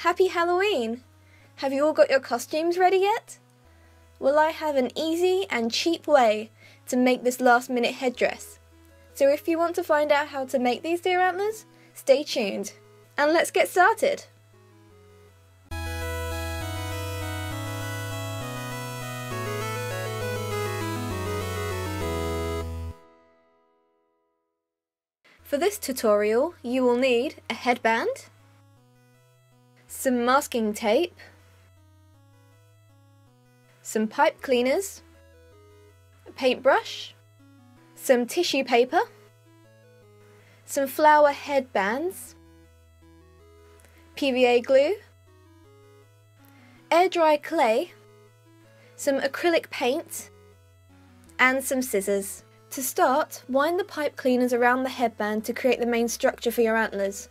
Happy Halloween! Have you all got your costumes ready yet? Well, I have an easy and cheap way to make this last minute headdress. So if you want to find out how to make these deer antlers, stay tuned. And let's get started! For this tutorial, you will need a headband, some masking tape, some pipe cleaners, a paintbrush, some tissue paper, some flower headbands, PVA glue, air dry clay, some acrylic paint, and some scissors. To start, wind the pipe cleaners around the headband to create the main structure for your antlers.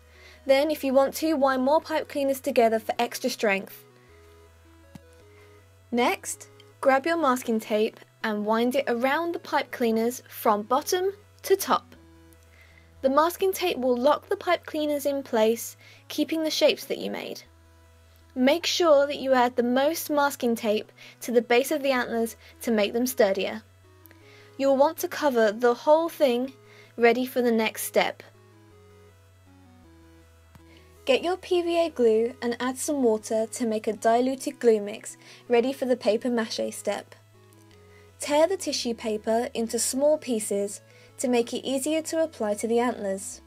Then, if you want to, wind more pipe cleaners together for extra strength. Next, grab your masking tape and wind it around the pipe cleaners from bottom to top. The masking tape will lock the pipe cleaners in place, keeping the shapes that you made. Make sure that you add the most masking tape to the base of the antlers to make them sturdier. You'll want to cover the whole thing ready for the next step. Get your PVA glue and add some water to make a diluted glue mix ready for the paper mache step. Tear the tissue paper into small pieces to make it easier to apply to the antlers.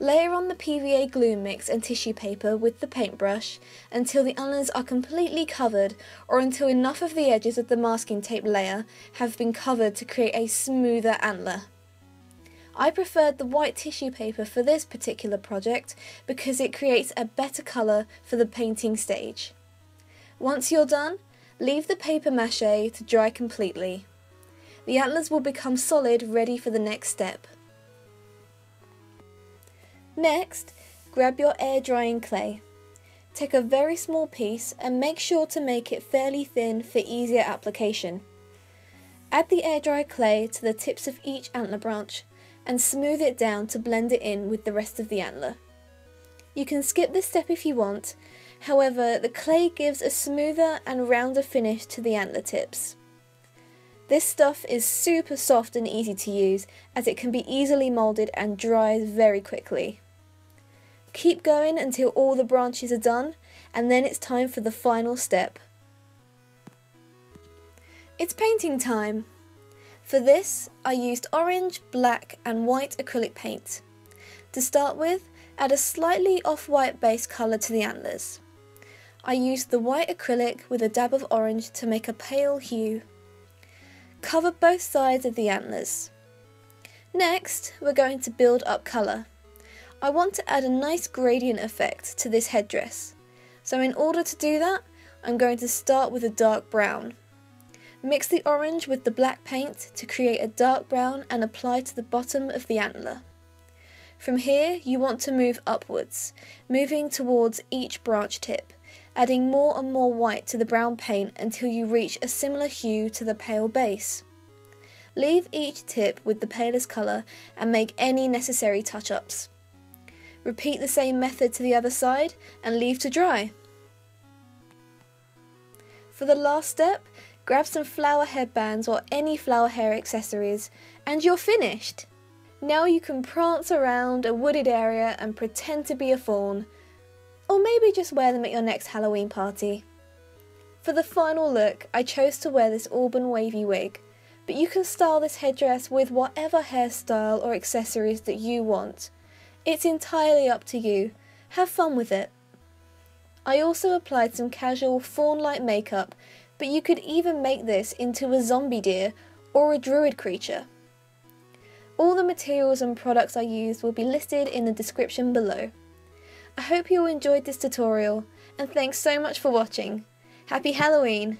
Layer on the PVA glue mix and tissue paper with the paintbrush until the antlers are completely covered or until enough of the edges of the masking tape layer have been covered to create a smoother antler. I preferred the white tissue paper for this particular project because it creates a better colour for the painting stage. Once you're done, leave the paper mache to dry completely. The antlers will become solid ready for the next step. Next, grab your air drying clay. Take a very small piece and make sure to make it fairly thin for easier application. Add the air dry clay to the tips of each antler branch and smooth it down to blend it in with the rest of the antler. You can skip this step if you want, however the clay gives a smoother and rounder finish to the antler tips. This stuff is super soft and easy to use as it can be easily moulded and dries very quickly. Keep going until all the branches are done and then it's time for the final step. It's painting time! For this I used orange, black and white acrylic paint. To start with, add a slightly off-white base colour to the antlers. I used the white acrylic with a dab of orange to make a pale hue. Cover both sides of the antlers. Next, we're going to build up colour. I want to add a nice gradient effect to this headdress. So in order to do that, I'm going to start with a dark brown. Mix the orange with the black paint to create a dark brown and apply to the bottom of the antler. From here, you want to move upwards, moving towards each branch tip, adding more and more white to the brown paint until you reach a similar hue to the pale base. Leave each tip with the palest colour and make any necessary touch-ups. Repeat the same method to the other side and leave to dry. For the last step, grab some flower headbands or any flower hair accessories and you're finished! Now you can prance around a wooded area and pretend to be a fawn, or maybe just wear them at your next Halloween party. For the final look, I chose to wear this auburn wavy wig, but you can style this headdress with whatever hairstyle or accessories that you want. It's entirely up to you. Have fun with it. I also applied some casual fawn-like makeup, but you could even make this into a zombie deer or a druid creature. All the materials and products I used will be listed in the description below. I hope you all enjoyed this tutorial, and thanks so much for watching. Happy Halloween!